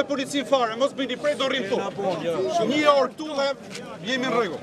me policin fare, mos bëjni prej do rrim këtu. Një orë këtu dhe jemi në rregull.